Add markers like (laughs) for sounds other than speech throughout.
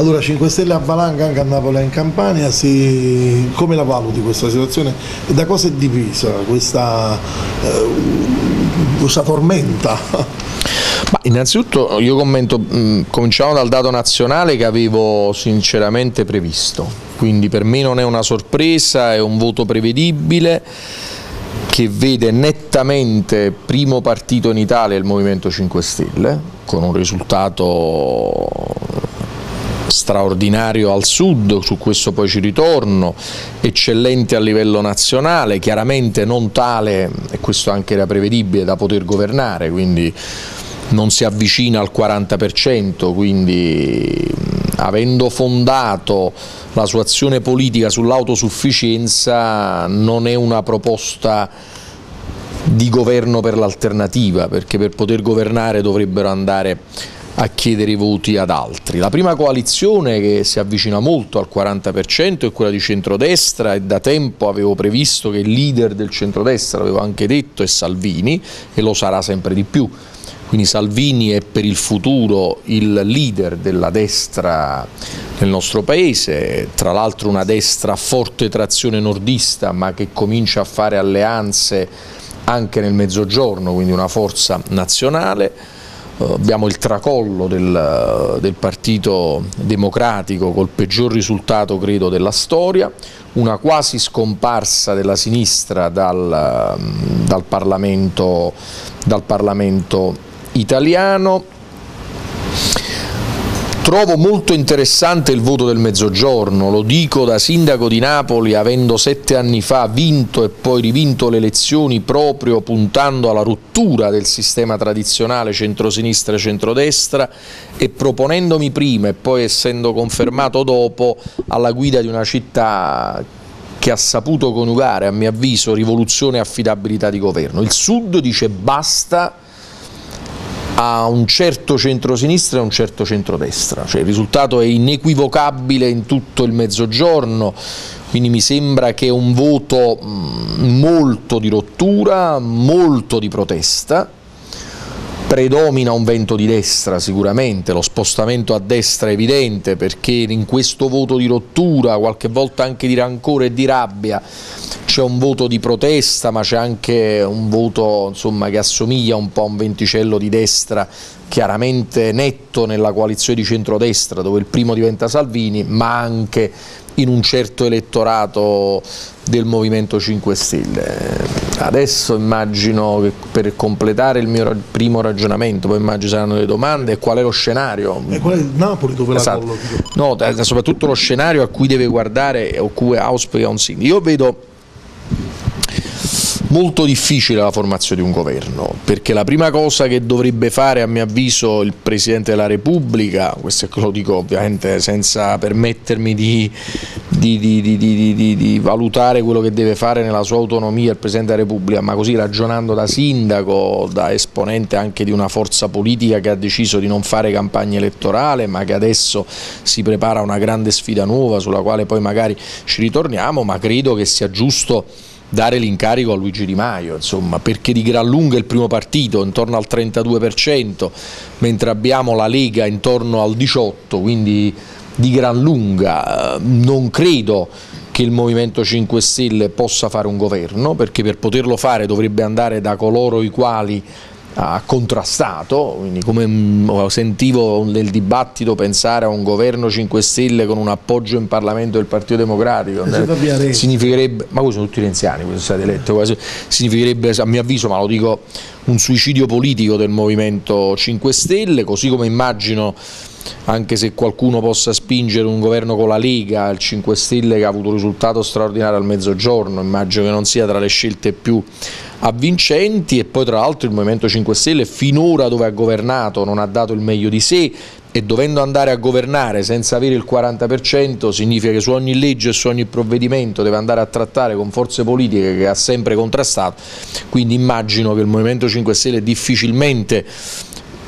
Allora 5 Stelle a Valanga anche a Napoli e in Campania, si... come la valuti questa situazione da cosa è divisa questa, eh, questa tormenta? Ma innanzitutto io commento, mh, cominciamo dal dato nazionale che avevo sinceramente previsto, quindi per me non è una sorpresa, è un voto prevedibile che vede nettamente primo partito in Italia il Movimento 5 Stelle, con un risultato straordinario al sud, su questo poi ci ritorno, eccellente a livello nazionale, chiaramente non tale, e questo anche era prevedibile, da poter governare, quindi non si avvicina al 40%, quindi avendo fondato la sua azione politica sull'autosufficienza non è una proposta di governo per l'alternativa, perché per poter governare dovrebbero andare a chiedere i voti ad altri. La prima coalizione che si avvicina molto al 40% è quella di centrodestra e da tempo avevo previsto che il leader del centrodestra, l'avevo anche detto, è Salvini e lo sarà sempre di più. Quindi Salvini è per il futuro il leader della destra nel nostro paese, tra l'altro una destra a forte trazione nordista ma che comincia a fare alleanze anche nel mezzogiorno, quindi una forza nazionale. Abbiamo il tracollo del, del, Partito Democratico col peggior risultato credo della storia, una quasi scomparsa della sinistra dal, dal Parlamento, dal Parlamento italiano. Trovo molto interessante il voto del Mezzogiorno, lo dico da sindaco di Napoli, avendo sette anni fa vinto e poi rivinto le elezioni proprio puntando alla rottura del sistema tradizionale centrosinistra-centrodestra e proponendomi prima e poi essendo confermato dopo alla guida di una città che ha saputo coniugare, a mio avviso, rivoluzione e affidabilità di governo. Il Sud dice basta a un certo centro-sinistra e a un certo centrodestra, cioè il risultato è inequivocabile in tutto il mezzogiorno, quindi mi sembra che è un voto molto di rottura, molto di protesta, predomina un vento di destra sicuramente, lo spostamento a destra è evidente perché in questo voto di rottura, qualche volta anche di rancore e di rabbia, c'è un voto di protesta ma c'è anche un voto insomma, che assomiglia un po' a un venticello di destra chiaramente netto nella coalizione di centrodestra dove il primo diventa Salvini ma anche in un certo elettorato del Movimento 5 Stelle. Adesso immagino che per completare il mio primo ragionamento, poi immagino saranno le domande, qual è lo scenario? E qual è il Napoli dove esatto. la collochi? No, soprattutto lo scenario a cui deve guardare o cui auspica un sindaco. Io vedo molto difficile la formazione di un governo, perché la prima cosa che dovrebbe fare a mio avviso il Presidente della Repubblica, questo lo dico ovviamente senza permettermi di, di, di, di, valutare quello che deve fare nella sua autonomia il Presidente della Repubblica, ma così ragionando da sindaco, da esponente anche di una forza politica che ha deciso di non fare campagna elettorale, ma che adesso si prepara una grande sfida nuova sulla quale poi magari ci ritorniamo, ma credo che sia giusto dare l'incarico a Luigi Di Maio, insomma, perché di gran lunga il primo partito intorno al 32%, mentre abbiamo la Lega intorno al 18%, quindi di gran lunga. Non credo che il Movimento 5 Stelle possa fare un governo, perché per poterlo fare dovrebbe andare da coloro i quali ha contrastato, quindi come mm, sentivo nel dibattito pensare a un governo 5 Stelle con un appoggio in Parlamento del Partito Democratico, eh, significherebbe, ma questi sono tutti renziani, stati eletti, quasi, significherebbe a mio avviso, ma lo dico, un suicidio politico del Movimento 5 Stelle, così come immagino anche se qualcuno possa spingere un governo con la Lega, il 5 Stelle che ha avuto un risultato straordinario al mezzogiorno, immagino che non sia tra le scelte più avvincenti e poi tra l'altro il Movimento 5 Stelle finora dove ha governato non ha dato il meglio di sé e dovendo andare a governare senza avere il 40% significa che su ogni legge e su ogni provvedimento deve andare a trattare con forze politiche che ha sempre contrastato, quindi immagino che il Movimento 5 Stelle difficilmente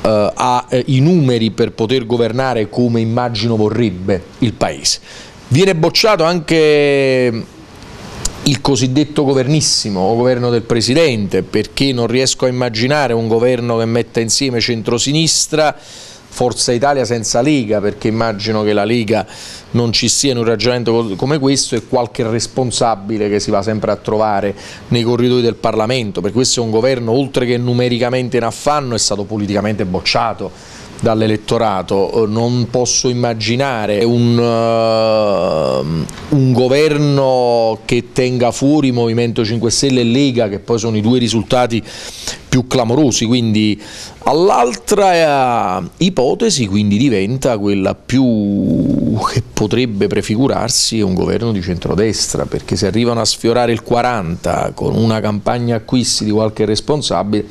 eh, ha eh, i numeri per poter governare come immagino vorrebbe il Paese. Viene bocciato anche il cosiddetto governissimo o governo del Presidente, perché non riesco a immaginare un governo che metta insieme centrosinistra, Forza Italia senza Lega, perché immagino che la Lega non ci sia in un ragionamento come questo e qualche responsabile che si va sempre a trovare nei corridoi del Parlamento, perché questo è un governo oltre che numericamente in affanno è stato politicamente bocciato dall'elettorato, non posso immaginare un, uh, un, governo che tenga fuori Movimento 5 Stelle e Lega, che poi sono i due risultati più clamorosi, quindi all'altra uh, ipotesi quindi diventa quella più che potrebbe prefigurarsi un governo di centrodestra, perché se arrivano a sfiorare il 40 con una campagna acquisti di qualche responsabile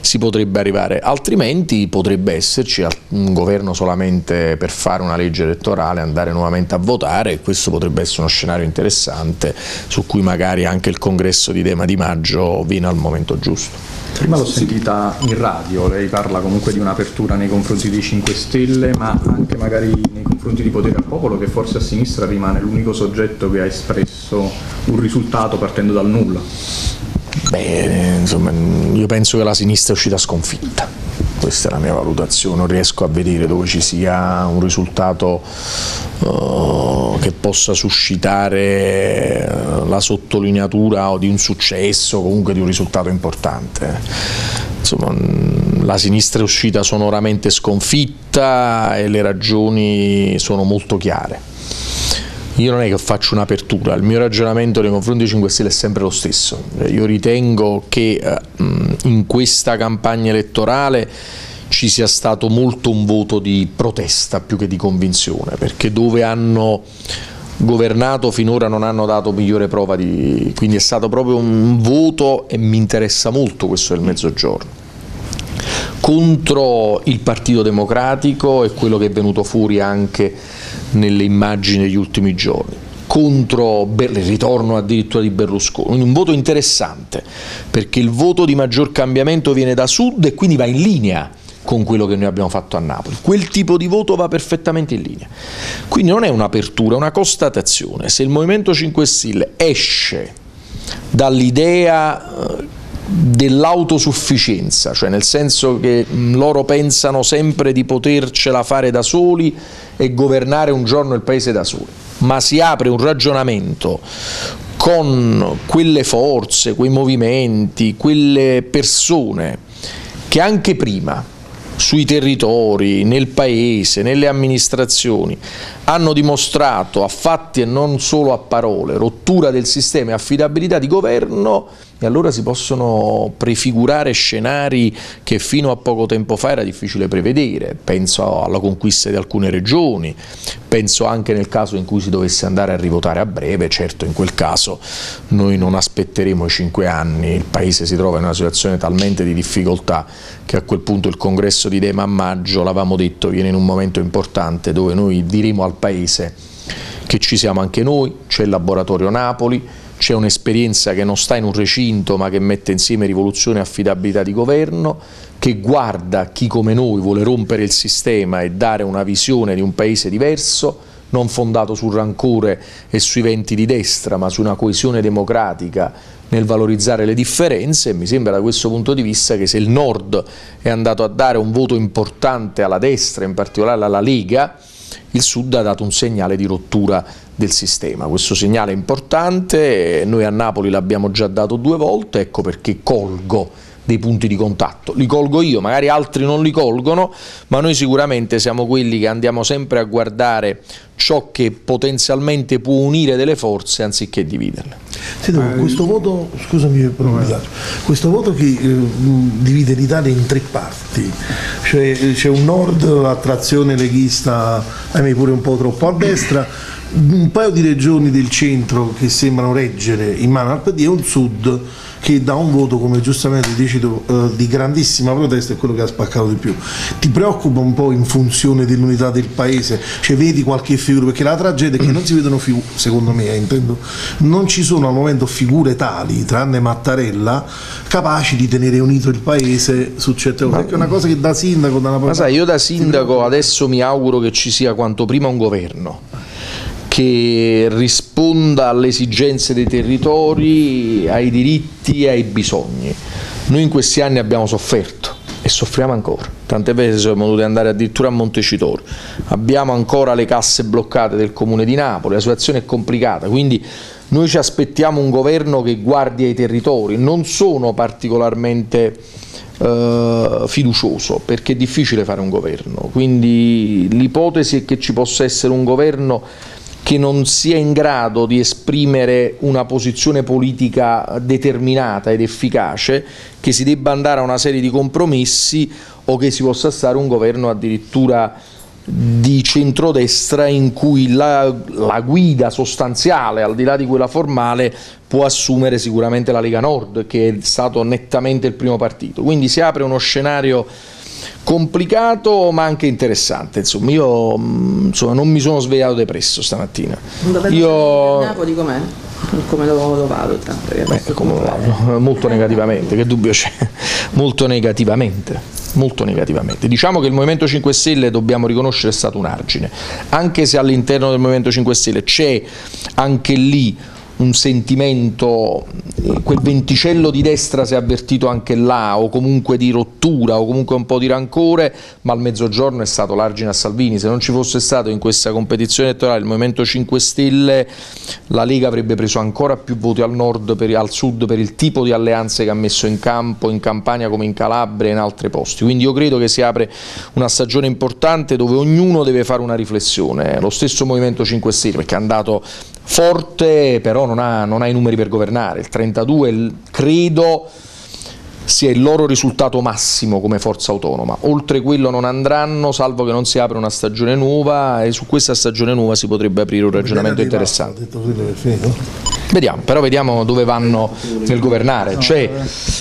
si potrebbe arrivare, altrimenti potrebbe esserci un governo solamente per fare una legge elettorale, andare nuovamente a votare e questo potrebbe essere uno scenario interessante su cui magari anche il congresso di Dema di maggio viene al momento giusto. Prima l'ho sentita in radio, lei parla comunque di un'apertura nei confronti dei 5 Stelle, ma anche magari nei confronti di Potere al Popolo, che forse a sinistra rimane l'unico soggetto che ha espresso un risultato partendo dal nulla. Beh, insomma, io penso che la sinistra è uscita sconfitta questa è la mia valutazione, non riesco a vedere dove ci sia un risultato uh, che possa suscitare eh, la sottolineatura o di un successo, comunque di un risultato importante. Insomma, mm, la sinistra è uscita sonoramente sconfitta e le ragioni sono molto chiare. Io non è che faccio un'apertura, il mio ragionamento nei confronti dei 5 Stelle è sempre lo stesso. Io ritengo che eh, in questa campagna elettorale ci sia stato molto un voto di protesta più che di convinzione, perché dove hanno governato finora non hanno dato migliore prova di... quindi è stato proprio un voto e mi interessa molto questo del mezzogiorno contro il Partito Democratico e quello che è venuto fuori anche nelle immagini degli ultimi giorni contro il ritorno addirittura di Berlusconi, un voto interessante perché il voto di maggior cambiamento viene da sud e quindi va in linea con quello che noi abbiamo fatto a Napoli. Quel tipo di voto va perfettamente in linea. Quindi non è un'apertura, è una constatazione. Se il Movimento 5 Stelle esce dall'idea eh, dell'autosufficienza, cioè nel senso che loro pensano sempre di potercela fare da soli e governare un giorno il paese da soli, ma si apre un ragionamento con quelle forze, quei movimenti, quelle persone che anche prima sui territori, nel paese, nelle amministrazioni, hanno dimostrato a fatti e non solo a parole rottura del sistema e affidabilità di governo e allora si possono prefigurare scenari che fino a poco tempo fa era difficile prevedere, penso alla conquista di alcune regioni, penso anche nel caso in cui si dovesse andare a rivotare a breve, certo in quel caso noi non aspetteremo i cinque anni, il Paese si trova in una situazione talmente di difficoltà che a quel punto il congresso di Dema a maggio, l'avevamo detto, viene in un momento importante dove noi diremo al Paese che ci siamo anche noi, c'è il laboratorio Napoli, c'è un'esperienza che non sta in un recinto ma che mette insieme rivoluzione e affidabilità di governo, che guarda chi come noi vuole rompere il sistema e dare una visione di un paese diverso, non fondato sul rancore e sui venti di destra ma su una coesione democratica nel valorizzare le differenze. E mi sembra da questo punto di vista che se il Nord è andato a dare un voto importante alla destra, in particolare alla Lega, il Sud ha dato un segnale di rottura del sistema. Questo segnale è importante, noi a Napoli l'abbiamo già dato due volte, ecco perché colgo dei punti di contatto. Li colgo io, magari altri non li colgono, ma noi sicuramente siamo quelli che andiamo sempre a guardare ciò che potenzialmente può unire delle forze anziché dividerle. Sento, questo voto, scusami questo voto che eh, divide l'Italia in tre parti, cioè c'è un nord a trazione leghista, ahimè pure un po' troppo a destra, un paio di regioni del centro che sembrano reggere in mano al PD e un sud che dà un voto, come giustamente dici tu, eh, di grandissima protesta è quello che ha spaccato di più. Ti preoccupa un po' in funzione dell'unità del paese? Cioè vedi qualche figura? Perché la tragedia è che non si vedono figure, secondo me, eh, intendo, non ci sono al momento figure tali, tranne Mattarella, capaci di tenere unito il paese su certe cose. Ma, è una cosa che da sindaco, da una Ma sai, io da sindaco adesso mi auguro che ci sia quanto prima un governo che risponda alle esigenze dei territori, ai diritti e ai bisogni. Noi in questi anni abbiamo sofferto e soffriamo ancora. Tante volte siamo dovuti andare addirittura a Montecitorio. Abbiamo ancora le casse bloccate del comune di Napoli, la situazione è complicata, quindi noi ci aspettiamo un governo che guardi ai territori. Non sono particolarmente eh, fiducioso perché è difficile fare un governo, quindi l'ipotesi è che ci possa essere un governo che non sia in grado di esprimere una posizione politica determinata ed efficace, che si debba andare a una serie di compromessi o che si possa stare un governo addirittura di centrodestra in cui la, la, guida sostanziale, al di là di quella formale, può assumere sicuramente la Lega Nord, che è stato nettamente il primo partito. Quindi si apre uno scenario complicato ma anche interessante. Insomma, io mm, insomma, non mi sono svegliato depresso stamattina. Io... Napoli com'è? Come lo, lo valuta? Beh, come lo valuto? (laughs) Molto negativamente, che dubbio c'è? (laughs) Molto negativamente molto negativamente. Diciamo che il Movimento 5 Stelle, dobbiamo riconoscere, è stato un argine, anche se all'interno del Movimento 5 Stelle c'è anche lì un sentimento, quel venticello di destra si è avvertito anche là, o comunque di rottura, o comunque un po' di rancore, ma al mezzogiorno è stato l'argine a Salvini. Se non ci fosse stato in questa competizione elettorale il Movimento 5 Stelle, la Lega avrebbe preso ancora più voti al nord, per, al sud, per il tipo di alleanze che ha messo in campo, in Campania come in Calabria e in altri posti. Quindi io credo che si apre una stagione importante dove ognuno deve fare una riflessione. Lo stesso Movimento 5 Stelle, perché è andato forte, però non ha, non ha i numeri per governare. Il 32 credo sia il loro risultato massimo come forza autonoma. Oltre quello non andranno, salvo che non si apra una stagione nuova e su questa stagione nuova si potrebbe aprire un ragionamento interessante. Vediamo, però vediamo dove vanno nel governare. Cioè,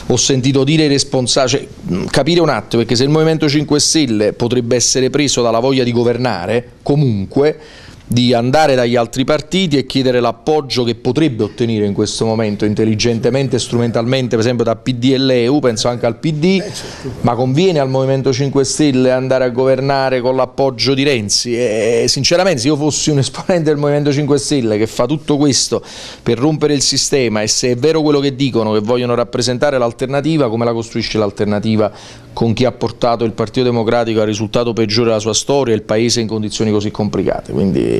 ho sentito dire i responsabili, cioè, capire un attimo, perché se il Movimento 5 Stelle potrebbe essere preso dalla voglia di governare, comunque di andare dagli altri partiti e chiedere l'appoggio che potrebbe ottenere in questo momento intelligentemente e strumentalmente, per esempio da PD e l'EU, penso anche al PD, eh, certo. ma conviene al Movimento 5 Stelle andare a governare con l'appoggio di Renzi? E sinceramente se io fossi un esponente del Movimento 5 Stelle che fa tutto questo per rompere il sistema e se è vero quello che dicono che vogliono rappresentare l'alternativa, come la costruisce l'alternativa con chi ha portato il Partito Democratico al risultato peggiore della sua storia e il Paese in condizioni così complicate. Quindi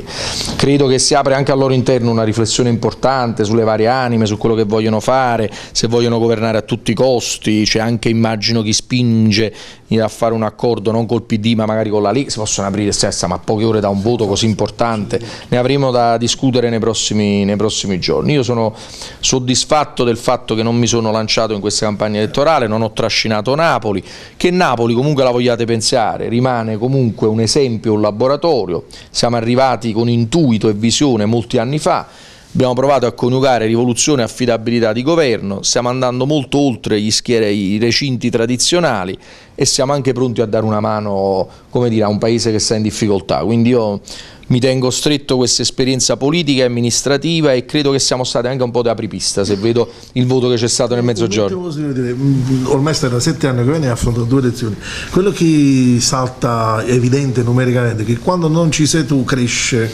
credo che si apre anche al loro interno una riflessione importante sulle varie anime, su quello che vogliono fare, se vogliono governare a tutti i costi, c'è anche immagino chi spinge a fare un accordo non col PD ma magari con la Lega, si possono aprire stessa ma poche ore da un voto così importante, ne avremo da discutere nei prossimi, nei prossimi giorni. Io sono soddisfatto del fatto che non mi sono lanciato in questa campagna elettorale, non ho trascinato Napoli, che Napoli comunque la vogliate pensare, rimane comunque un esempio, un laboratorio, siamo arrivati con intuito e visione molti anni fa, abbiamo provato a coniugare rivoluzione e affidabilità di governo, stiamo andando molto oltre schiere, i recinti tradizionali e siamo anche pronti a dare una mano dire, a un paese che sta in difficoltà. Quindi io mi tengo stretto questa esperienza politica e amministrativa e credo che siamo stati anche un po' da apripista se vedo il voto che c'è stato nel mezzogiorno. Mm, ormai sta da sette anni che viene affrontato due elezioni. Quello che salta evidente numericamente è che quando non ci sei tu cresce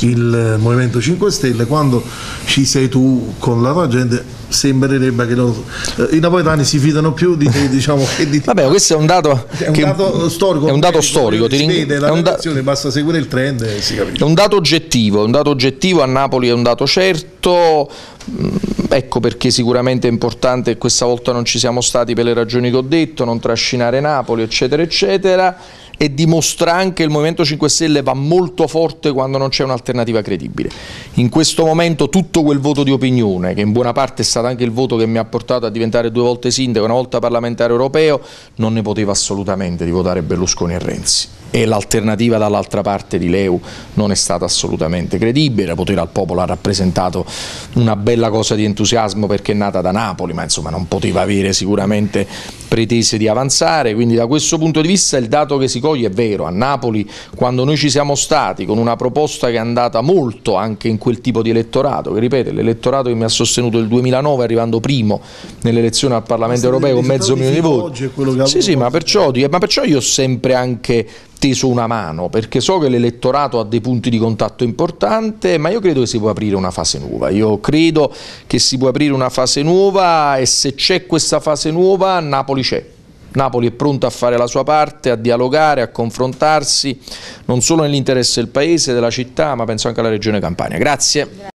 il Movimento 5 Stelle, quando ci sei tu con la tua gente sembrerebbe che lo, eh, i napoletani si fidano più di te diciamo, che di te. Vabbè, questo è un dato, è un dato storico. È un dato storico, ti vede la da- basta seguire il trend e si capisce. È un dato oggettivo, è un dato oggettivo a Napoli è un dato certo. Mm, ecco perché sicuramente è importante che questa volta non ci siamo stati per le ragioni che ho detto, non trascinare Napoli, eccetera, eccetera e dimostra anche che il Movimento 5 Stelle va molto forte quando non c'è un'alternativa credibile. In questo momento tutto quel voto di opinione, che in buona parte è stato anche il voto che mi ha portato a diventare due volte sindaco, una volta parlamentare europeo, non ne poteva assolutamente di votare Berlusconi e Renzi e l'alternativa dall'altra parte di Leu non è stata assolutamente credibile, Potere al Popolo ha rappresentato una bella cosa di entusiasmo perché è nata da Napoli, ma insomma non poteva avere sicuramente pretese di avanzare, quindi da questo punto di vista il dato che si coglie è vero, a Napoli quando noi ci siamo stati con una proposta che è andata molto anche in quel tipo di elettorato, che ripeto l'elettorato che mi ha sostenuto il 2009 arrivando primo nell'elezione al Parlamento europeo con mezzo milione di voti, sì sì ma perciò, ma perciò io ho sempre anche teso una mano perché so che l'elettorato ha dei punti di contatto importanti ma io credo che si può aprire una fase nuova. Io credo che si può aprire una fase nuova e se c'è questa fase nuova Napoli c'è Napoli è pronta a fare la sua parte, a dialogare, a confrontarsi, non solo nell'interesse del Paese, della città, ma penso anche alla Regione Campania. Grazie.